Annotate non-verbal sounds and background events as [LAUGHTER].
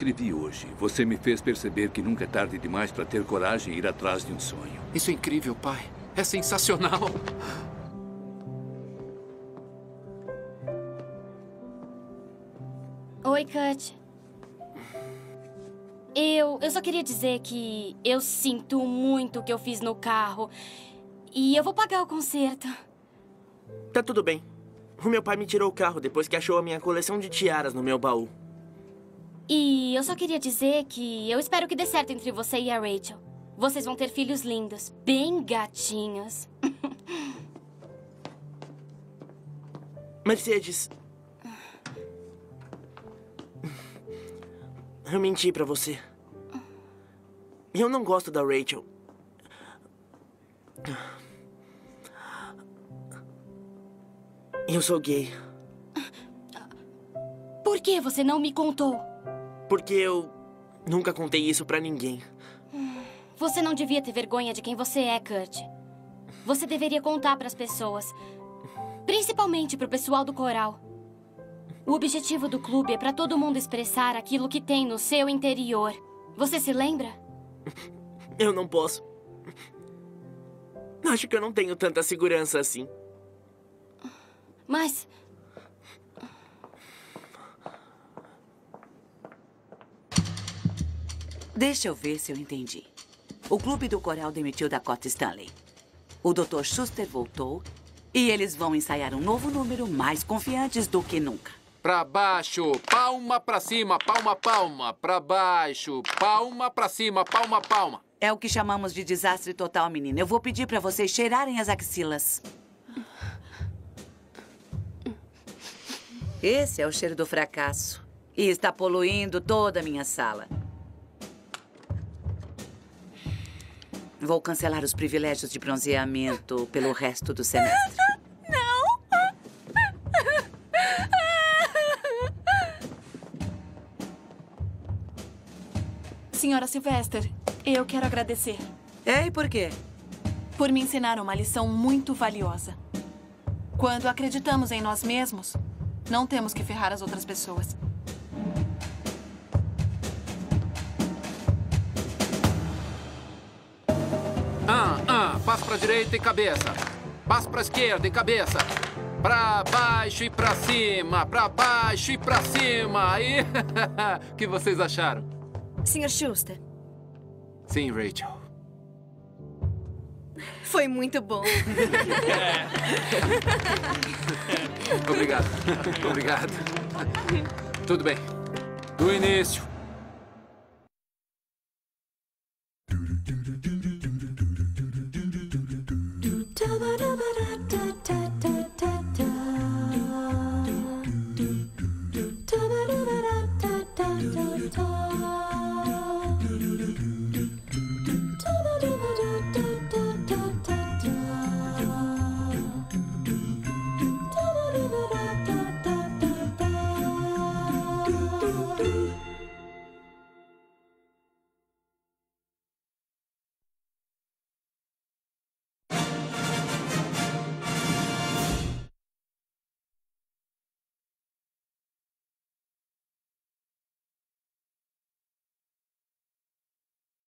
escrevi hoje. Você me fez perceber que nunca é tarde demais para ter coragem e ir atrás de um sonho. Isso é incrível, pai. É sensacional. Oi, Cut. Eu, eu só queria dizer que eu sinto muito o que eu fiz no carro. E eu vou pagar o conserto. Tá tudo bem. O meu pai me tirou o carro depois que achou a minha coleção de tiaras no meu baú. E eu só queria dizer que eu espero que dê certo entre você e a Rachel. Vocês vão ter filhos lindos, bem gatinhos. [LAUGHS] Mercedes. [SIGHS] Eu menti pra você. Eu não gosto da Rachel. [SIGHS] Eu sou gay. Por que você não me contou? Porque eu nunca contei isso pra ninguém. Você não devia ter vergonha de quem você é, Kurt. Você deveria contar pras pessoas. Principalmente pro pessoal do coral. O objetivo do clube é pra todo mundo expressar aquilo que tem no seu interior. Você se lembra? [LAUGHS] Eu não posso. Acho que eu não tenho tanta segurança assim. Mas Deixa eu ver se eu entendi. O clube do coral demitiu Dakota Stanley. O Dr. Schuster voltou e eles vão ensaiar um novo número mais confiantes do que nunca. Pra baixo, palma pra cima, palma, palma. Pra baixo, palma pra cima, palma, palma. É o que chamamos de desastre total, menina. Eu vou pedir pra vocês cheirarem as axilas. Esse é o cheiro do fracasso. E está poluindo toda a minha sala. Vou cancelar os privilégios de bronzeamento pelo resto do semestre. Senhora Sylvester, eu quero agradecer É, e por quê? por me ensinar uma lição muito valiosa. Quando acreditamos em nós mesmos, não temos que ferrar as outras pessoas. Passo pra direita e cabeça. Passo pra esquerda e cabeça. Pra baixo e pra cima, pra baixo e pra cima. Aí, [LAUGHS] o que vocês acharam? Sr. Schuster, Sim, Rachel. foi muito bom. [LAUGHS] Obrigado. Obrigado. Tudo bem. Do início. da da da da da